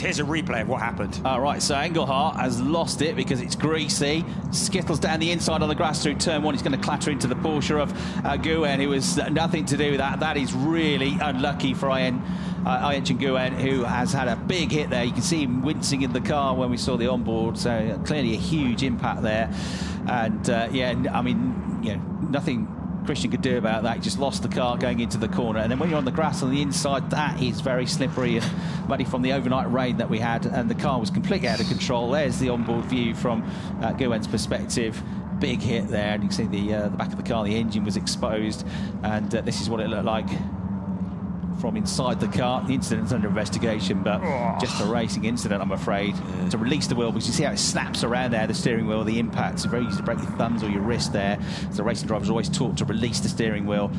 Here's a replay of what happened. All right, so Engelhart has lost it because it's greasy. Skittles down the inside on the grass through turn one. He's going to clatter into the Porsche of uh, Güven, who has nothing to do with that. That is really unlucky for Ian, uh, Güven, who has had a big hit there. You can see him wincing in the car when we saw the onboard, so uh, clearly a huge impact there. And uh, yeah, I mean, you know, nothing Christian could do about that. He just lost the car going into the corner. And then when you're on the grass on the inside, that is very slippery and muddy from the overnight rain that we had. And the car was completely out of control. There's the onboard view from uh, perspective big hit there, and you can see the uh, the back of the car, the engine was exposed, and uh, this is what it looked like from inside the car. The incident's under investigation, but oh. just a racing incident, I'm afraid. Yeah. To release the wheel, because you see how it snaps around there, the steering wheel, the impact. It's very easy to break your thumbs or your wrist there. So the racing driver's always taught to release the steering wheel